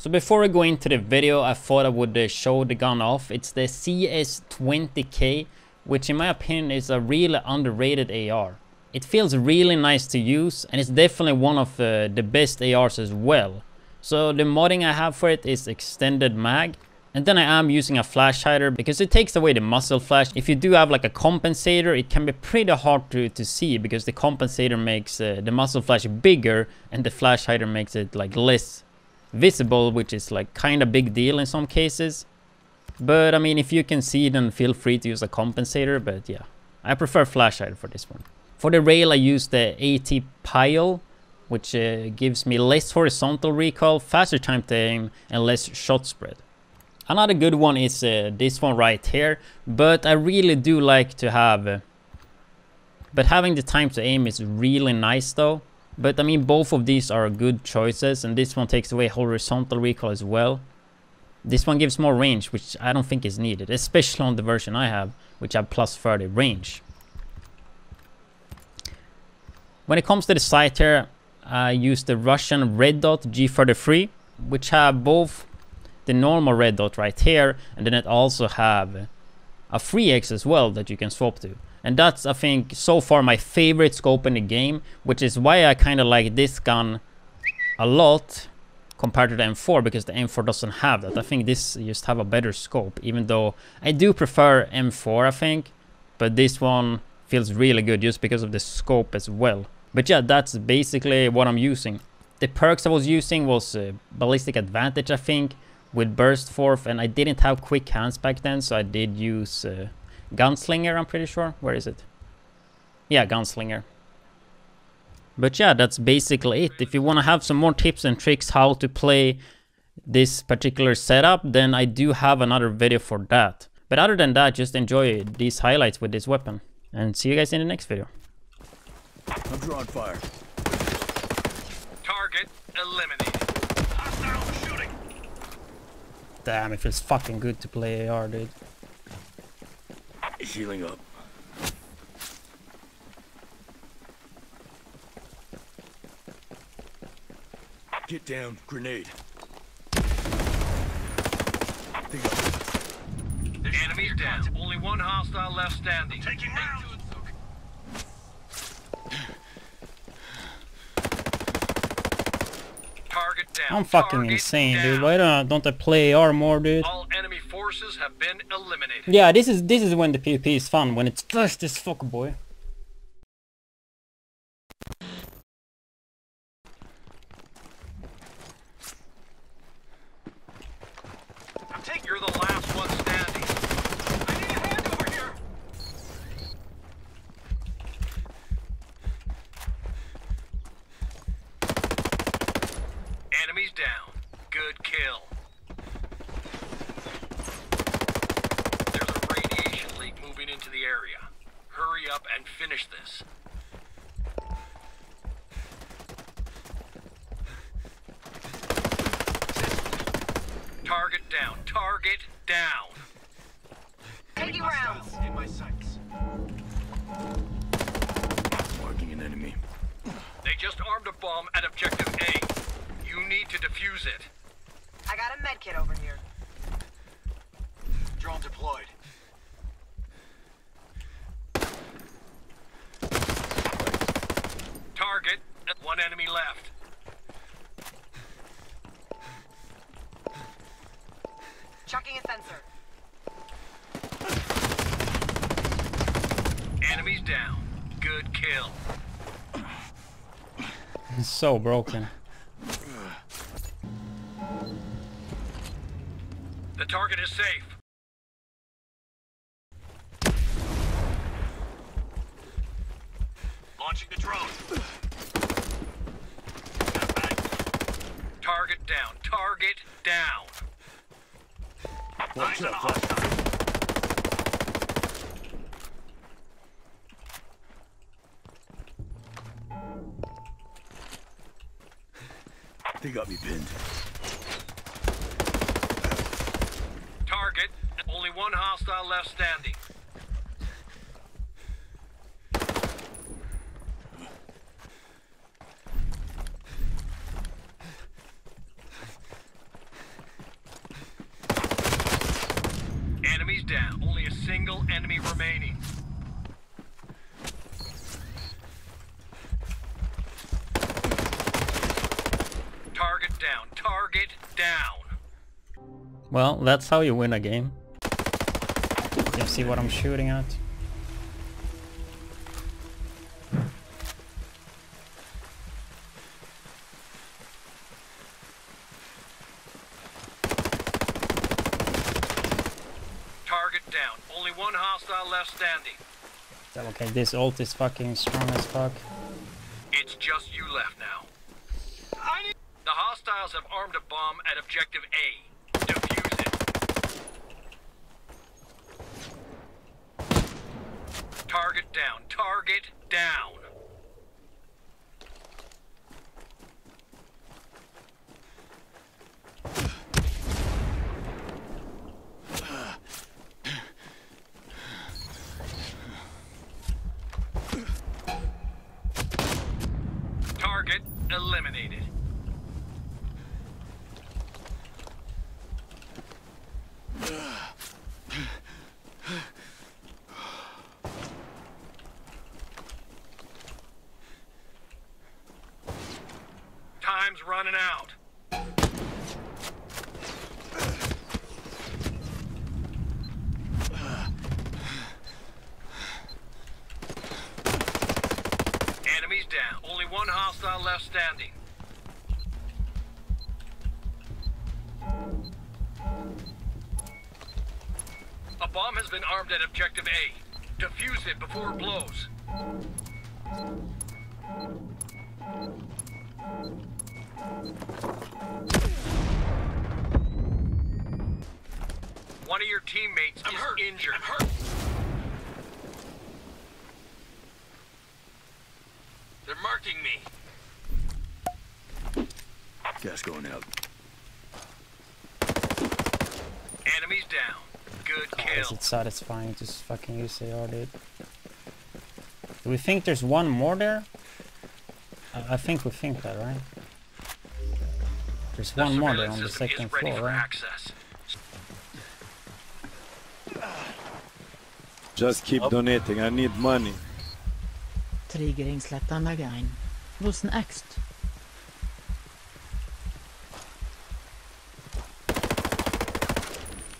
So before I go into the video, I thought I would uh, show the gun off. It's the SC20K, which in my opinion is a really underrated AR. It feels really nice to use and it's definitely one of uh, the best ARs as well. So the modding I have for it is extended mag. And then I am using a flash hider because it takes away the muzzle flash. If you do have like a compensator, it can be pretty hard to, to see because the compensator makes uh, the muzzle flash bigger and the flash hider makes it like less visible, which is like kind of big deal in some cases. But I mean, if you can see, then feel free to use a compensator. But yeah, I prefer flash hider for this one. For the rail, I use the AT Pile, which uh, gives me less horizontal recoil, faster time to aim, and less shot spread. Another good one is uh, this one right here, but I really do like to have... Uh, but having the time to aim is really nice though. But I mean, both of these are good choices, and this one takes away horizontal recoil as well. This one gives more range, which I don't think is needed, especially on the version I have, which have plus 30 range. When it comes to the sight here, I use the Russian Red Dot G33, which have both the normal red dot right here, and then it also have a 3x as well that you can swap to. And that's, I think, so far my favorite scope in the game, which is why I kind of like this gun a lot compared to the M4, because the M4 doesn't have that. I think this just have a better scope, even though I do prefer M4, I think. But this one feels really good just because of the scope as well. But yeah, that's basically what I'm using. The perks I was using was uh, Ballistic Advantage, I think, with Burst Forth, and I didn't have quick hands back then, so I did use uh, Gunslinger, I'm pretty sure. Where is it? Yeah, Gunslinger. But yeah, that's basically it. If you want to have some more tips and tricks how to play this particular setup, then I do have another video for that. But other than that, just enjoy these highlights with this weapon. And see you guys in the next video. I'm drawing fire. Target eliminated. Hostile shooting. Damn, it feels fucking good to play AR, dude. Healing up. Get down, grenade. Think up. The enemy's down. Only one hostile left standing. Take Taking rounds. Target down. I'm fucking Target insane, down. dude. Why don't, don't I play AR more, dude? All enemy have been eliminated. Yeah, this is this is when the PvP is fun, when it's fast as fuck, boy. I think you're the last one standing. I need a hand over here. Enemies down. Good kill. There's a radiation leak moving into the area. Hurry up and finish this. Target down. Target down. Taking rounds. In my sights. Marking an enemy. They just armed a bomb at objective A. You need to defuse it. I got a med kit over here. Drone deployed. Target. One enemy left. Chucking a sensor. Enemies down. Good kill. It's so broken. The target is safe. Launching the drone. Target down. Target down. Watch out, They got me pinned. Target, only one hostile left standing. Enemies down, only a single enemy remaining. Well, that's how you win a game. You see what I'm shooting at? Target down. Only one hostile left standing. Okay, this ult is fucking strong as fuck. It's just you left now. The hostiles have armed a bomb at objective A. Defuse it. Target down. Target down. Target eliminated. Time's running out. Enemies down. Only one hostile left standing. A bomb has been armed at objective A. Defuse it before it blows. One of your teammates is injured. I'm hurt. They're marking me. Gas going out. Enemies down. Good oh, God, is kill. it satisfying to fucking use AR, dude? Do we think there's one more there? I, I think we think that, right? There's one more there on the second floor, right? access. Just keep donating. I need money. Triggering Triggeringslätta Magain. What's next?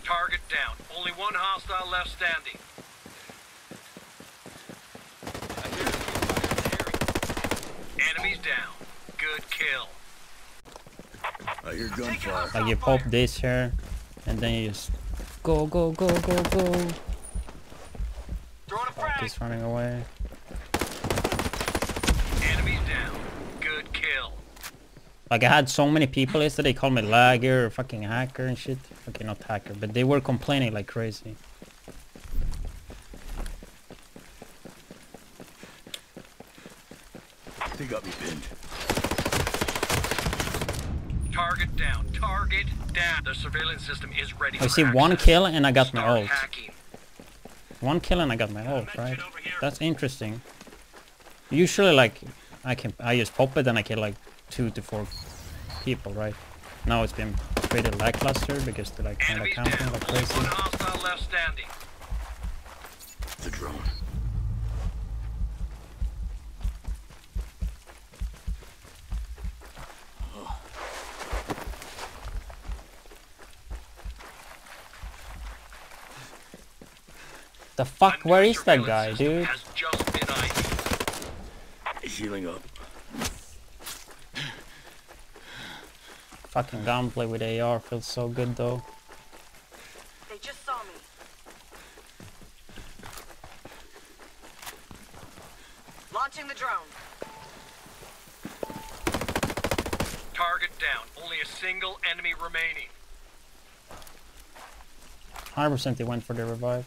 Target down. Only one hostile left standing. Enemies down. Good kill. I hear gunfire. Like you pop this here, and then you just go, go, go, go, go. Throwing a frag. He's running away. Enemies down. Good kill. Like I had so many people yesterday called me lagger or fucking hacker and shit. Okay, not hacker, but they were complaining like crazy. They got me pinned. Target down. Target down. The surveillance system is ready I see one kill and I got my Start ult. hacking. One kill and I got my ult, right? That's interesting. Usually, like, I can I just pop it and I kill like two to four people, right? Now it's been pretty lackluster because they're like kind of Enemies counting down. like Only crazy. one hostile left standing. The drone. The fuck? A Where that guy, dude? Has just been ID'd. Healing up. Fucking gunplay with AR feels so good though. They just saw me. Launching the drone. Target down. Only a single enemy remaining. 100% they went for the revive.